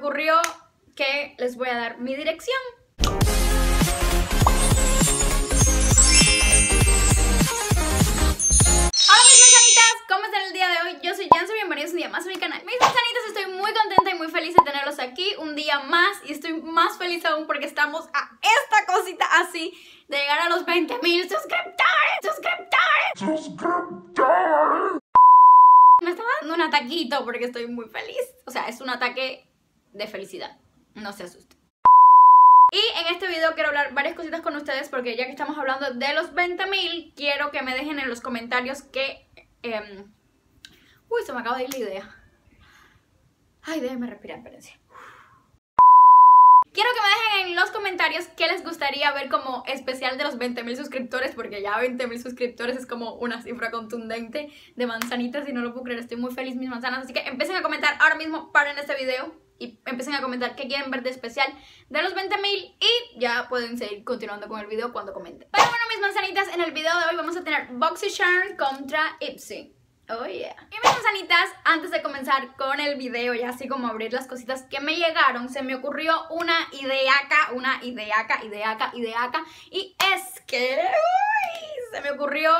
ocurrió que les voy a dar mi dirección. Hola mis manzanitas, ¿cómo están el día de hoy? Yo soy Jansu, bienvenidos un día más a mi canal. Mis manzanitas, estoy muy contenta y muy feliz de tenerlos aquí un día más y estoy más feliz aún porque estamos a esta cosita así de llegar a los 20 mil suscriptores, suscriptores, suscriptores. Me está dando un ataquito porque estoy muy feliz. O sea, es un ataque de felicidad. No se asusten. Y en este video quiero hablar varias cositas con ustedes porque ya que estamos hablando de los 20.000, quiero que me dejen en los comentarios que... em, Uy, se me acaba de ir la idea. Ay, déjenme respirar, espérense. Quiero que me dejen en los comentarios qué les gustaría ver como especial de los 20.000 suscriptores, porque ya 20.000 suscriptores es como una cifra contundente de manzanitas y no lo puedo creer, estoy muy feliz mis manzanas, así que empiecen a comentar ahora mismo, paren este video y empiecen a comentar qué quieren ver de especial de los 20.000 y ya pueden seguir continuando con el video cuando comenten. Pero bueno mis manzanitas, en el video de hoy vamos a tener Boxy contra Ipsy. Oh yeah. Y mis manzanitas, antes de comenzar con el video y así como abrir las cositas que me llegaron, se me ocurrió una ideaca, una ideaca, ideaca, ideaca. Y es que uy, se me ocurrió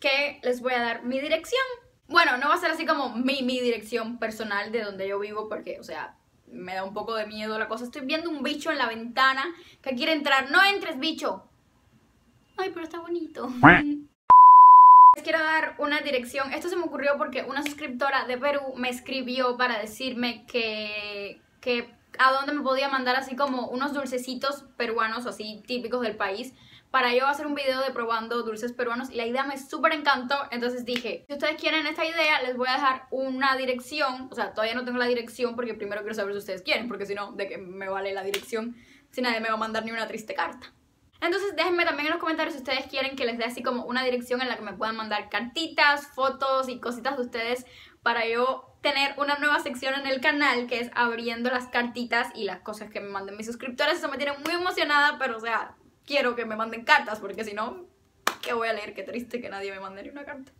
que les voy a dar mi dirección. Bueno, no va a ser así como mi, mi dirección personal de donde yo vivo porque, o sea, me da un poco de miedo la cosa. Estoy viendo un bicho en la ventana que quiere entrar. ¡No entres, bicho! Ay, pero está bonito. Les quiero dar una dirección. Esto se me ocurrió porque una suscriptora de Perú me escribió para decirme que, que a dónde me podía mandar así como unos dulcecitos peruanos así típicos del país para yo hacer un video de probando dulces peruanos y la idea me súper encantó, entonces dije, si ustedes quieren esta idea, les voy a dejar una dirección, o sea, todavía no tengo la dirección porque primero quiero saber si ustedes quieren, porque si no, de qué me vale la dirección si nadie me va a mandar ni una triste carta. Entonces déjenme también en los comentarios si ustedes quieren que les dé así como una dirección en la que me puedan mandar cartitas, fotos y cositas de ustedes para yo tener una nueva sección en el canal que es abriendo las cartitas y las cosas que me manden mis suscriptores. Eso me tiene muy emocionada, pero o sea, quiero que me manden cartas porque si no, ¿qué voy a leer? Qué triste que nadie me mande ni una carta.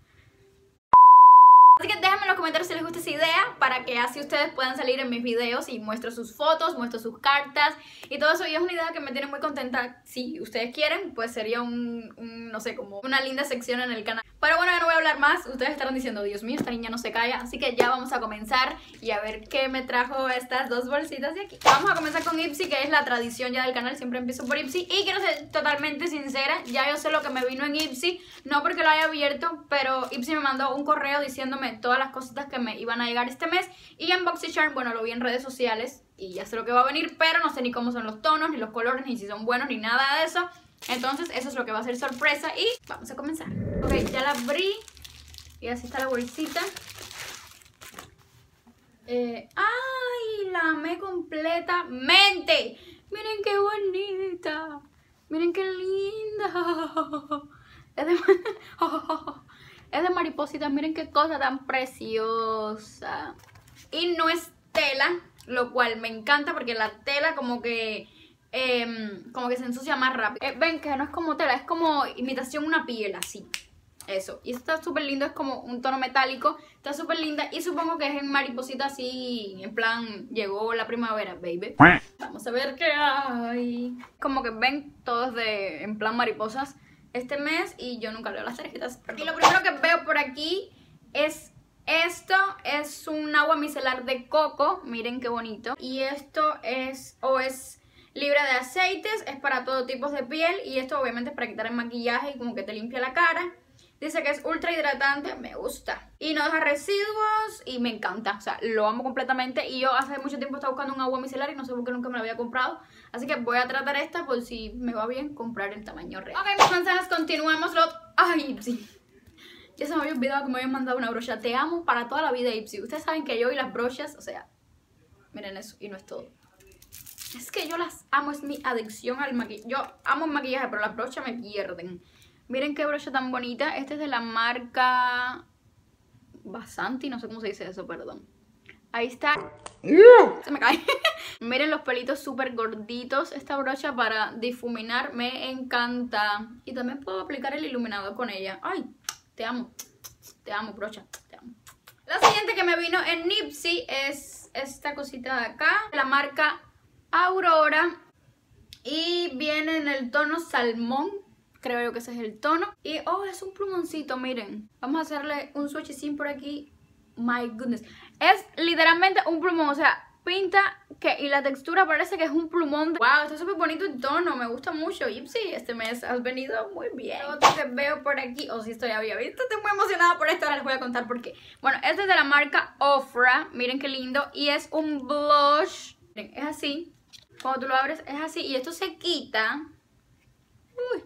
Así que déjenme en los comentarios si les gusta esa idea para que así ustedes puedan salir en mis videos y muestro sus fotos, muestro sus cartas y todo eso. Y es una idea que me tiene muy contenta. Si ustedes quieren, pues sería un, un no sé, como una linda sección en el canal. Pero bueno, ya no voy a hablar más. Ustedes estarán diciendo, Dios mío, esta niña no se calla. Así que ya vamos a comenzar y a ver qué me trajo estas dos bolsitas de aquí. Vamos a comenzar con Ipsy, que es la tradición ya del canal. Siempre empiezo por Ipsy. Y quiero ser totalmente sincera, ya yo sé lo que me vino en Ipsy. No porque lo haya abierto, pero Ipsy me mandó un correo diciéndome todas las cositas que me iban a llegar este mes. Y en BoxyCharm, bueno, lo vi en redes sociales y ya sé lo que va a venir, pero no sé ni cómo son los tonos, ni los colores, ni si son buenos, ni nada de eso. Entonces eso es lo que va a ser sorpresa y vamos a comenzar. Ok, ya la abrí y así está la bolsita. Eh, ¡Ay! La amé completamente. Miren qué bonita. Miren qué linda. Es de, es de mariposita. Miren qué cosa tan preciosa. Y no es tela, lo cual me encanta porque la tela como que eh, como que se ensucia más rápido. Eh, ven que no es como tela, es como imitación una piel, así. Eso. Y está súper lindo, es como un tono metálico. Está súper linda. Y supongo que es en mariposita así, en plan, llegó la primavera, baby. Vamos a ver qué hay. Como que ven, todos de, en plan mariposas este mes. Y yo nunca leo las tarjetas. Y lo primero que veo por aquí es esto es un agua micelar de coco, miren qué bonito. Y esto es, o es libre de aceites, es para todo tipo de piel. Y esto obviamente es para quitar el maquillaje y como que te limpia la cara. Dice que es ultra hidratante, me gusta. Y no deja residuos y me encanta, o sea, lo amo completamente. Y yo hace mucho tiempo estaba buscando un agua micelar y no sé por qué nunca me la había comprado. Así que voy a tratar esta por si me va bien comprar el tamaño real. Ok, mis manzanas, continuemos. Lo... Ay, sí. Ya se me había olvidado que me habían mandado una brocha. Te amo para toda la vida, Ipsy. Ustedes saben que yo y las brochas, o sea, miren eso, y no es todo. Es que yo las amo, es mi adicción al maquillaje. Yo amo el maquillaje, pero las brochas me pierden. Miren qué brocha tan bonita. Este es de la marca Basanti, no sé cómo se dice eso, perdón. Ahí está. Se me cae. Miren los pelitos súper gorditos. Esta brocha para difuminar me encanta. Y también puedo aplicar el iluminador con ella. Ay, te amo. Te amo, brocha. Te amo. La siguiente que me vino en Nipsey es esta cosita de acá, la marca Aurora. Y viene en el tono salmón, creo yo que ese es el tono. Y, oh, es un plumoncito, miren. Vamos a hacerle un swatchcín por aquí. My goodness. Es literalmente un plumón, o sea, pinta que, y la textura parece que es un plumón. De... Wow, está súper bonito el tono, me gusta mucho. Y sí, este mes has venido muy bien. Otro que veo por aquí, oh sí, esto ya visto, estoy muy emocionada por esto, ahora les voy a contar por qué. Bueno, este es de la marca Ofra, miren qué lindo, y es un blush. Miren, es así, cuando tú lo abres es así, y esto se quita. Uy,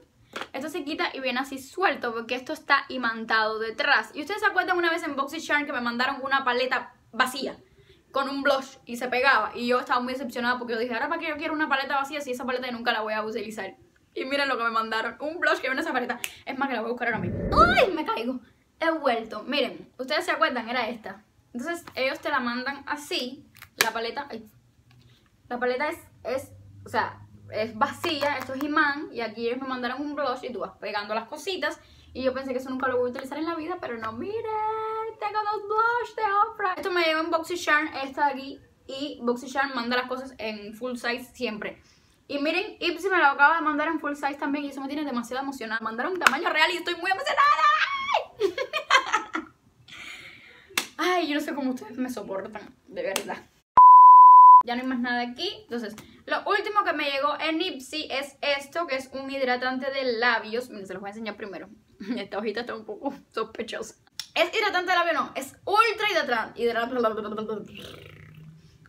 esto se quita y viene así suelto porque esto está imantado detrás. Y ustedes se acuerdan una vez en Boxy Charm que me mandaron una paleta vacía con un blush y se pegaba. Y yo estaba muy decepcionada porque yo dije, ahora para qué yo quiero una paleta vacía si esa paleta nunca la voy a utilizar. Y miren lo que me mandaron, un blush que viene en esa paleta. Es más que la voy a buscar ahora mismo. ¡Ay! Me caigo. He vuelto. Miren, ustedes se acuerdan, era esta. Entonces ellos te la mandan así. La paleta. La paleta es, es, o sea, es vacía, esto es imán. Y aquí ellos me mandaron un blush y tú vas pegando las cositas. Y yo pensé que eso nunca lo voy a utilizar en la vida, pero no, miren tengo dos blush de Ofra. Esto me llegó en Boxy Charm, esta de aquí. Y Boxy Charm manda las cosas en full size siempre. Y miren, Ipsy me lo acaba de mandar en full size también y eso me tiene demasiado emocionada. Mandaron un tamaño real y estoy muy emocionada. Ay, yo no sé cómo ustedes me soportan, de verdad. Ya no hay más nada aquí. Entonces, lo último que me llegó en Ipsy es esto, que es un hidratante de labios. Miren, se los voy a enseñar primero. Esta hojita está un poco sospechosa. Es hidratante de labio, no. Es ultra hidratante.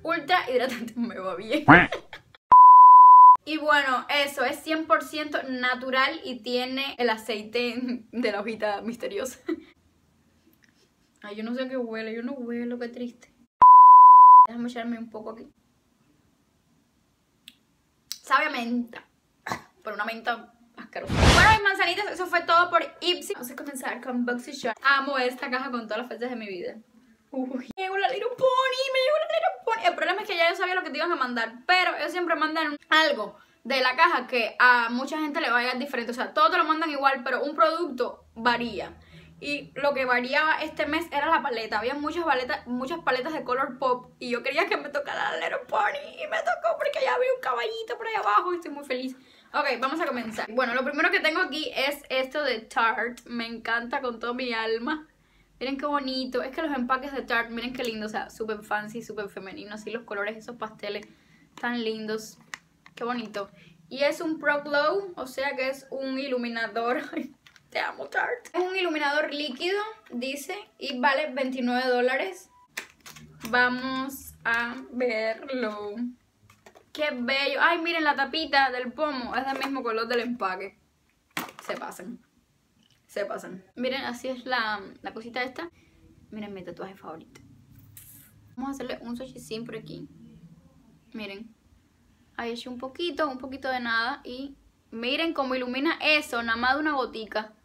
Ultra hidratante. Me va bien. Y bueno, eso es 100% natural y tiene el aceite de la hojita misteriosa. Ay, yo no sé qué huele, yo no huelo, qué triste. Déjame echarme un poco aquí. Sabe a menta. Pero una menta asquerosa. Bueno, mis manzanitas, eso fue todo por Ipsy. Vamos a comenzar con Boxy Shop. Amo esta caja con todas las fechas de mi vida. Uy, me llegó la Little Pony, me llegó la Little Pony. El problema es que ya yo sabía lo que te iban a mandar, pero ellos siempre mandan algo de la caja que a mucha gente le vaya diferente. O sea, todos te lo mandan igual, pero un producto varía. Y lo que variaba este mes era la paleta. Había muchas paletas, muchas paletas de color pop. Y yo quería que me tocara la Little Pony. Y me tocó porque ya había un caballito por ahí abajo. Y estoy muy feliz. Ok, vamos a comenzar. Bueno, lo primero que tengo aquí es esto de Tarte. Me encanta con todo mi alma. Miren qué bonito. Es que los empaques de Tarte, miren qué lindo. O sea, súper fancy, súper femenino. Así los colores, esos pasteles tan lindos. Qué bonito. Y es un Pro Glow, o sea que es un iluminador. Te amo, Tarte. Es un iluminador líquido, dice, y vale 29 dólares. Vamos a verlo. ¡Qué bello! ¡Ay, miren la tapita del pomo! Es del mismo color del empaque. Se pasan. Se pasan. Miren, así es la, cosita esta. Miren mi tatuaje favorito. Vamos a hacerle un swatchcín por aquí. Miren. Ahí un poquito, un poquito de nada. Y miren cómo ilumina eso, nada más de una gotica.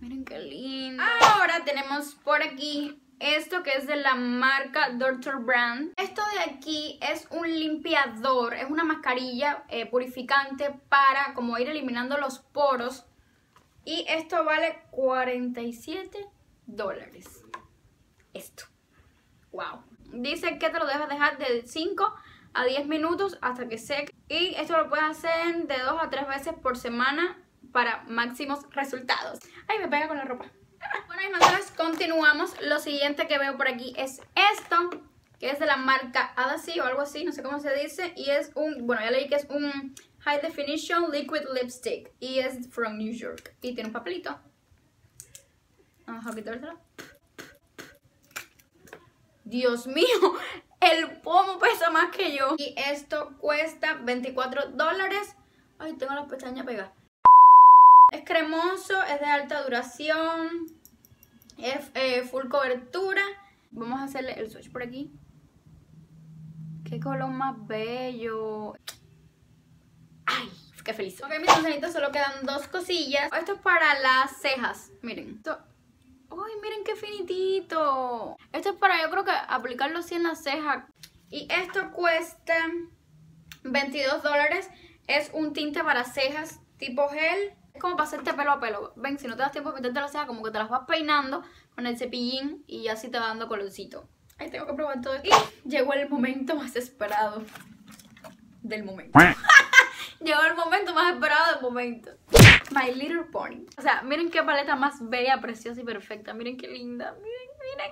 Miren qué lindo. Ahora tenemos por aquí esto que es de la marca Dr. Brand. Esto de aquí es un limpiador, es una mascarilla eh, purificante para como ir eliminando los poros. Y esto vale 47 dólares. Esto. Wow. Dice que te lo debes dejar de 5 a 10 minutos hasta que seque. Y esto lo puedes hacer de 2 a 3 veces por semana para máximos resultados. Ay, me pega con la ropa. Bueno, y manzanas, continuamos. Lo siguiente que veo por aquí es esto, que es de la marca Adasi o algo así, no sé cómo se dice. Y es un, bueno, ya leí que es un High Definition Liquid Lipstick. Y es from New York. Y tiene un papelito. Vamos a quitárselo. Dios mío, el pomo pesa más que yo. Y esto cuesta 24 dólares. Ay, tengo las pestañas pegadas. Cremoso, es de alta duración, es eh, full cobertura. Vamos a hacerle el swatch por aquí. Qué color más bello. Ay, qué feliz. Ok, mis manzanitos solo quedan dos cosillas. Esto es para las cejas. Miren. Ay, miren qué finitito. Esto es para, yo creo que aplicarlo así en la ceja. Y esto cuesta 22 dólares. Es un tinte para cejas tipo gel como para hacerte pelo a pelo. Ven, si no te das tiempo de meterte la ceja, como que te las vas peinando con el cepillín y así te va dando colorcito. Ay, tengo que probar todo. Y llegó el momento más esperado del momento. llegó el momento más esperado del momento. My Little Pony. O sea, miren qué paleta más bella, preciosa y perfecta. Miren qué linda. Miren, miren.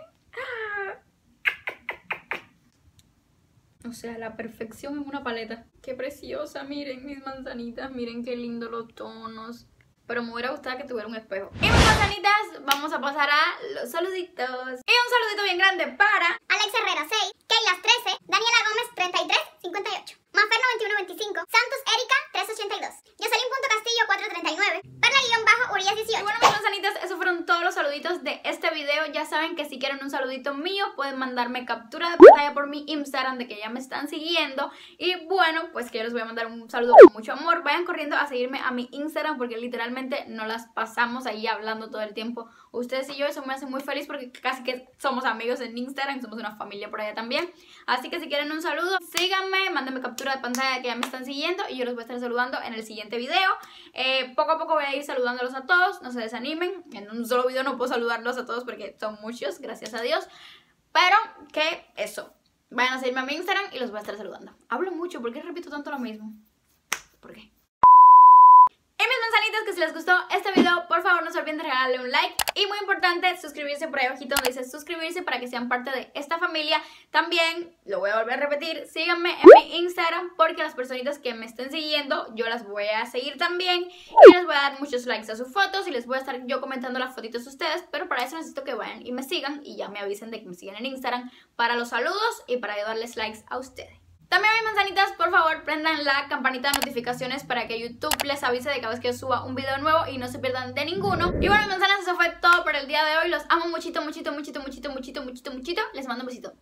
O sea, la perfección en una paleta. Qué preciosa, miren mis manzanitas, miren qué lindo los tonos pero me hubiera gustado que tuviera un espejo. Y mis manzanitas, vamos a pasar a los saluditos. Y un saludito bien grande para... Alex Herrera 6, Keylas 13, Daniela Gómez 33, 58, Mafer 9125, Santos Erika 382, Jocelyn Punto Castillo 439, Perla-Urias18. Bueno, mis manzanitas, esos fueron todos los saluditos de este video. Ya saben que si quieren un saludito mío, pueden mandarme captura de pantalla por mi Instagram de que ya me están siguiendo. Y bueno, pues que yo les voy a mandar un saludo con mucho amor. Vayan corriendo a seguirme a mi Instagram porque literalmente no las pasamos ahí hablando todo el tiempo. Ustedes y yo, eso me hace muy feliz porque casi que somos amigos en Instagram, somos una familia por allá también. Así que si quieren un saludo, síganme, mándenme captura de pantalla de que ya me están siguiendo y yo los voy a estar saludando en el siguiente video. Eh, poco a poco voy a ir saludándolos a todos, no se desanimen. En un solo video no puedo saludarlos a todos porque son muchos, gracias a Dios. Pero que eso, vayan a seguirme a mi Instagram y los voy a estar saludando. Hablo mucho, ¿por qué repito tanto lo mismo? ¿Por qué? Y mis manzanitas, que si les gustó este video, por favor no se olviden de regalarle un like. Y muy importante, suscribirse por ahí abajito donde dice suscribirse para que sean parte de esta familia. También, lo voy a volver a repetir, síganme en mi Instagram porque las personitas que me estén siguiendo, yo las voy a seguir también. Y les voy a dar muchos likes a sus fotos y les voy a estar yo comentando las fotitos a ustedes. Pero para eso necesito que vayan y me sigan y ya me avisen de que me sigan en Instagram para los saludos y para darles likes a ustedes. También mis manzanitas, por favor, prendan la campanita de notificaciones para que YouTube les avise de cada vez que suba un video nuevo y no se pierdan de ninguno. Y bueno, manzanas, eso fue todo por el día de hoy. Los amo muchito, muchito, muchito, muchito, muchito, muchito, muchito. Les mando un besito.